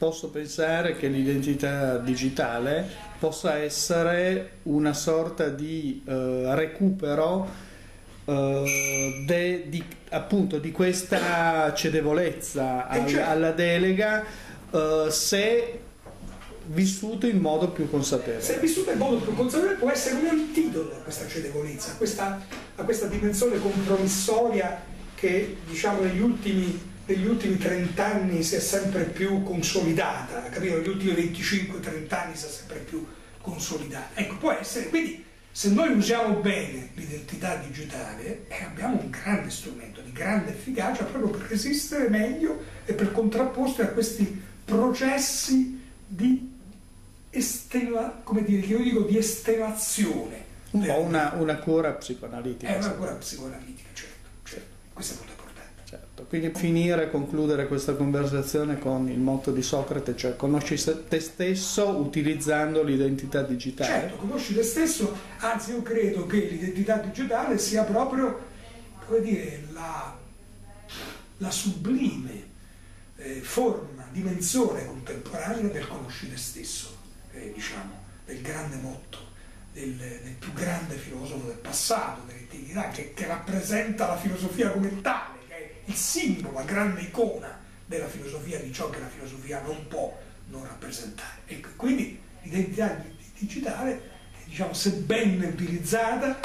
posso pensare che l'identità digitale possa essere una sorta di eh, recupero eh, de, di, appunto di questa cedevolezza Eh, al- certo. alla delega eh, se vissuto in modo più consapevole. Se vissuto in modo più consapevole può essere un antidoto a questa cedevolezza, a questa, a questa dimensione compromissoria che diciamo negli ultimi, negli ultimi 30 anni si è sempre più consolidata, capito? Negli ultimi 25-30 anni si è sempre più consolidata. Ecco, può essere, quindi se noi usiamo bene l'identità digitale eh, abbiamo un grande strumento di grande efficacia proprio per resistere meglio e per contrapporsi a questi processi di come dire, che io dico di estenuazione. Un po' una, una cura psicoanalitica. È una cura psicoanalitica, certo, certo. Questo è molto importante. Quindi finire, concludere questa conversazione con il motto di Socrate, cioè conosci te stesso utilizzando l'identità digitale. Certo, conosci te stesso, anzi io credo che l'identità digitale sia proprio, come dire, la, la sublime eh, forma, dimensione contemporanea del conosci te stesso, eh, diciamo, del grande motto, del, del più grande filosofo del passato, dell'antichità, che, che rappresenta la filosofia come tale, il simbolo, la grande icona della filosofia, di ciò che la filosofia non può non rappresentare. Ecco, quindi l'identità di- di- digitale, diciamo, se ben utilizzata,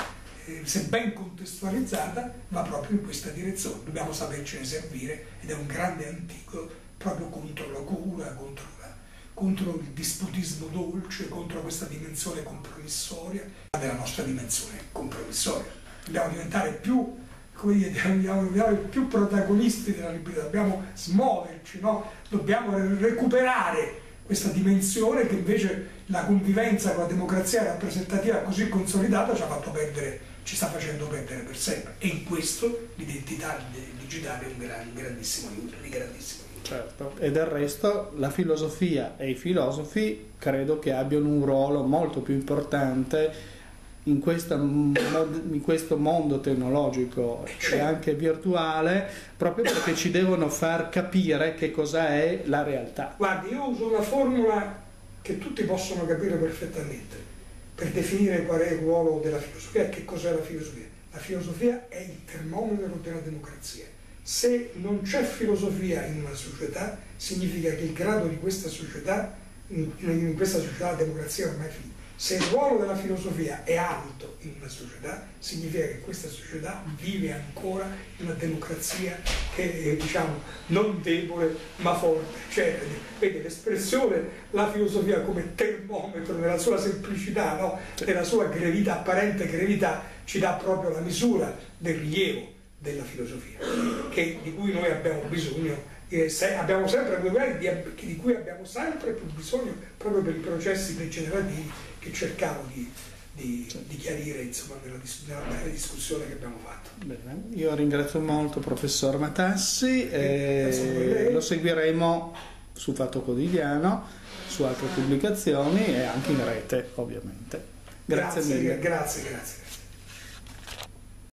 eh, se ben contestualizzata, va proprio in questa direzione. Dobbiamo sapercene servire ed è un grande antico proprio contro la cura, contro, la- contro il disputismo dolce, contro questa dimensione compromissoria della nostra dimensione compromissoria. Dobbiamo diventare più come dire, dobbiamo diventare più protagonisti della libertà, dobbiamo smuoverci, no? dobbiamo recuperare questa dimensione che invece la convivenza con la democrazia rappresentativa così consolidata ci perdere, ci sta facendo perdere per sempre. E in questo l'identità digitale è un, grandissimo aiuto. Certo, e del resto la filosofia e i filosofi credo che abbiano un ruolo molto più importante in, questa in questo mondo tecnologico e anche virtuale, proprio perché ci devono far capire che cosa è la realtà. Guardi, io uso una formula che tutti possono capire perfettamente per definire qual è il ruolo della filosofia e che cos'è la filosofia. La filosofia è il termometro della democrazia. Se non c'è filosofia in una società, significa che il grado di questa società, in, questa società la democrazia è ormai finita. Se il ruolo della filosofia è alto in una società, significa che questa società vive ancora in una democrazia che è diciamo non debole ma forte. Cioè, vede l'espressione la filosofia come termometro nella sua semplicità, no? nella sua grevità, apparente grevità, ci dà proprio la misura del rilievo della filosofia, che, di cui noi abbiamo bisogno, eh, se- abbiamo sempre di, di cui abbiamo sempre più bisogno proprio per i processi degenerativi che cercavo di, di- di chiarire insomma, nella, nella discussione che abbiamo fatto. Bene, io ringrazio molto il professor Matassi, grazie e lei. lo seguiremo su Fatto Quotidiano, su altre pubblicazioni e anche in rete ovviamente. Grazie, mille. grazie, grazie.